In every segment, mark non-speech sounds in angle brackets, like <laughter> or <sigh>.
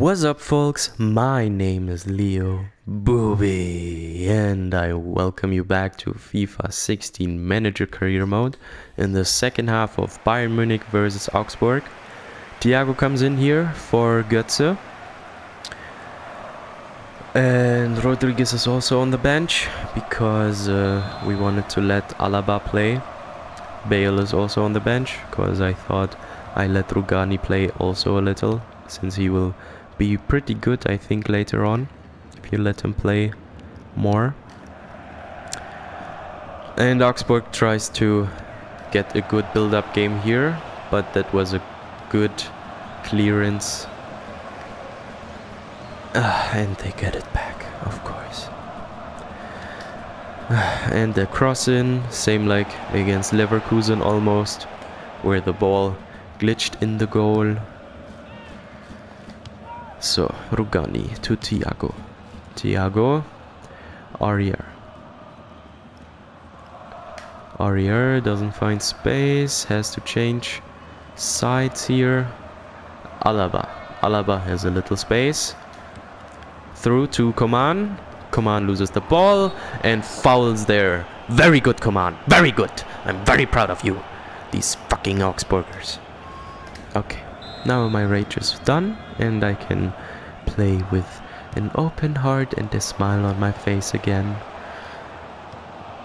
What's up, folks? My name is Leo Booby, and I welcome you back to FIFA 16 Manager Career Mode in the second half of Bayern Munich versus Augsburg. Thiago comes in here for Götze, and Rodriguez is also on the bench because uh, we wanted to let Alaba play. Bale is also on the bench because I thought I let Rugani play also a little since he will be pretty good I think later on if you let him play more. And Augsburg tries to get a good build-up game here, but that was a good clearance. Ah, and they get it back, of course. <sighs> and the cross in, same like against Leverkusen almost, where the ball glitched in the goal. So, Rugani to Thiago. Thiago Aurier. Aurier doesn't find space, has to change sides here. Alaba. Alaba has a little space. Through to Coman. Coman loses the ball and fouls there. Very good, Coman. Very good. I'm very proud of you. These fucking Augsburgers. Okay, now my rage is done and I can play with an open heart and a smile on my face again.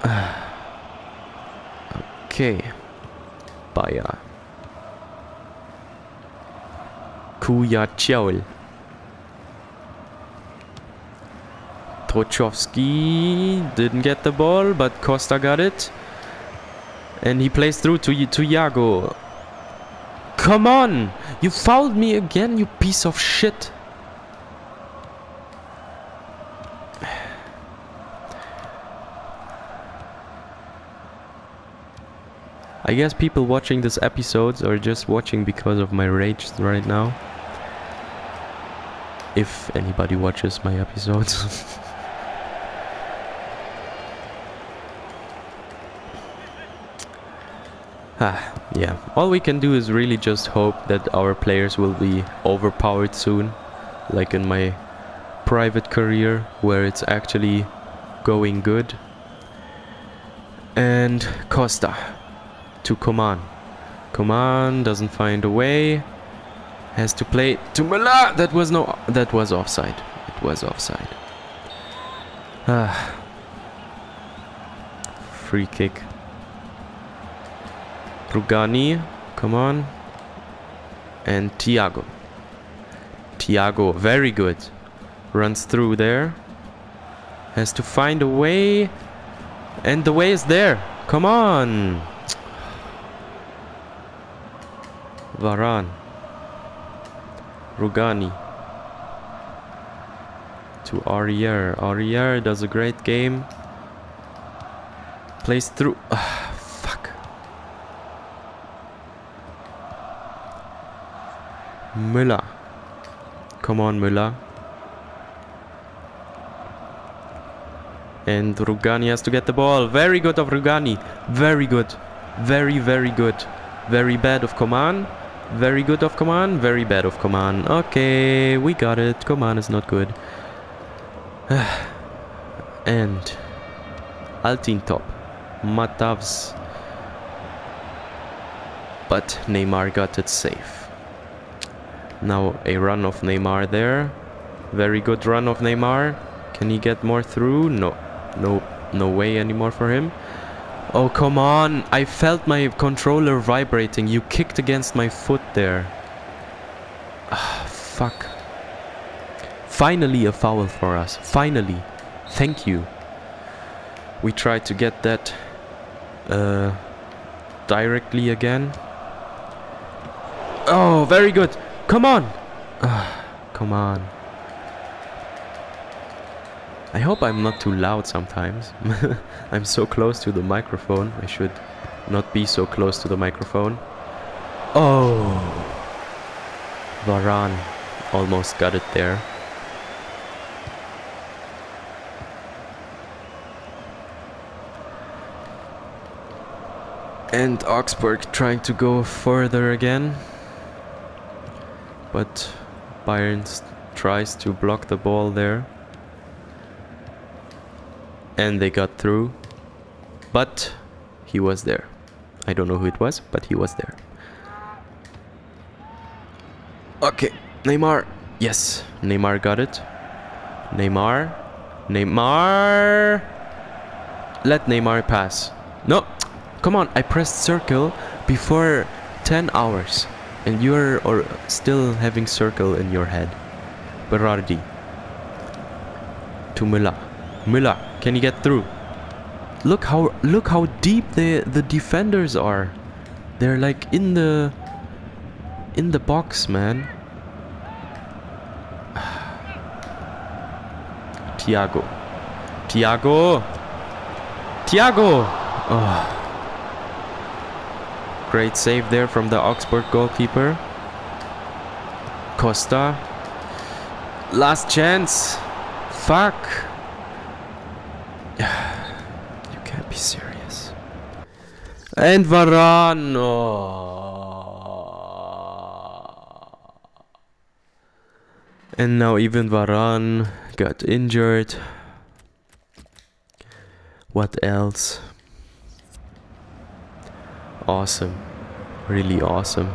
<sighs> okay. Baier. Uh. Kujaciol. Trochowski didn't get the ball, but Costa got it. And he plays through to, to Iago. Come on! You fouled me again, you piece of shit! I guess people watching this episodes are just watching because of my rage right now. If anybody watches my episodes. <laughs> ah, yeah. All we can do is really just hope that our players will be overpowered soon. Like in my private career, where it's actually going good. And Costa to Coman. Coman doesn't find a way. Has to play to Mala. That was no. That was offside. It was offside. Ah. Free kick. Rugani. Come on. And Thiago. Thiago. Very good. Runs through there. Has to find a way. And the way is there. Come on. Varane. Rugani. To Aurier. Aurier does a great game. Plays through. <sighs> Ah, fuck. Müller. Come on, Müller. And Rugani has to get the ball. Very good of Rugani. Very good. Very, very good. Very bad of Coman. Very good of Coman. Very bad of Coman. Okay, we got it. Coman is not good. <sighs> and Altin top. Matavž. But Neymar got it safe. Now a run of Neymar there. Very good run of Neymar. Can he get more through? No. No, no way anymore for him. Oh, come on. I felt my controller vibrating. You kicked against my foot there. Ah, fuck. Finally a foul for us. Finally. Thank you. We tried to get that uh, directly again. Oh, very good. Come on. Ah, come on. I hope I'm not too loud sometimes. <laughs> I'm so close to the microphone. I should not be so close to the microphone. Oh! Varane almost got it there. And Augsburg trying to go further again. But Bayern tries to block the ball there. And they got through. But he was there. I don't know who it was, but he was there. Okay, Neymar. Yes, Neymar got it. Neymar. Neymar. Let Neymar pass. No, come on. I pressed circle before 10 hours. And you're or still having circle in your head. Berardi. To Müller. Müller, can you get through? Look how look how deep the the defenders are. They're like in the in the box, man. <sighs> Thiago. Thiago. Thiago. Oh. Great save there from the Augsburg goalkeeper. Costa. Last chance. Fuck. <sighs> You can't be serious. And Varane. And now even Varane got injured. What else? Awesome. Really awesome.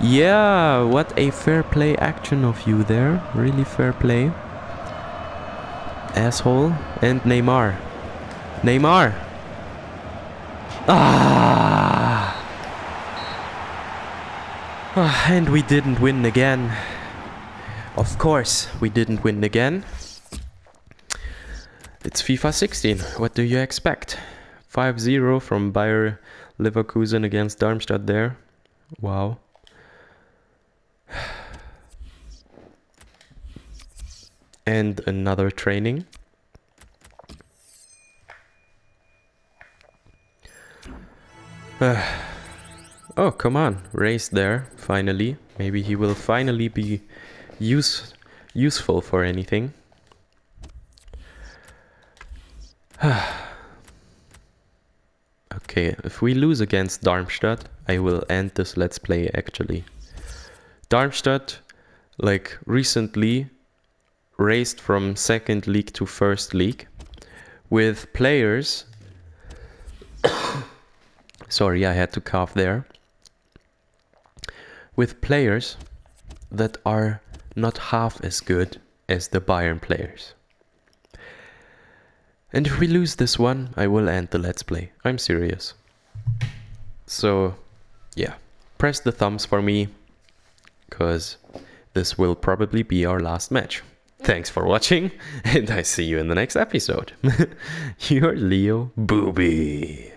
Yeah, what a fair play action of you there. Really fair play. Asshole. And Neymar. Neymar! Ah! Ah, and we didn't win again. Of course, we didn't win again. It's FIFA 16. What do you expect? 5-0 from Bayer Leverkusen against Darmstadt there. Wow. <sighs> And another training. Uh, <sighs> oh, come on. Race there, finally. Maybe he will finally be use, useful for anything. Okay, if we lose against Darmstadt, I will end this let's play actually. Darmstadt, like recently, raised from second league to first league with players. <coughs> Sorry, I had to cough there. With players that are not half as good as the Bayern players. And if we lose this one, I will end the Let's Play. I'm serious. So, yeah. Press the thumbs for me, because this will probably be our last match. Thanks for watching, <laughs> and I see you in the next episode. <laughs> Your LeoBoobi.